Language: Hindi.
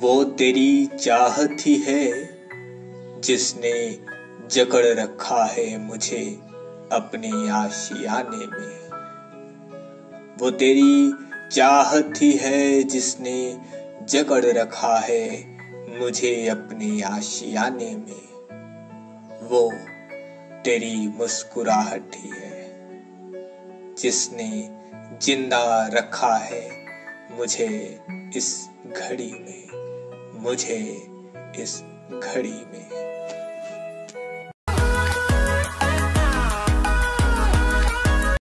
वो तेरी चाहत ही है, जिसने जकड़ रखा है मुझे अपने आशियाने में। वो तेरी चाहत ही है, जिसने जकड़ रखा है मुझे अपने आशियाने में। वो तेरी मुस्कुराहट ही है, जिसने ज़िंदा रखा है मुझे इस घड़ी में। मुझे इस घड़ी में।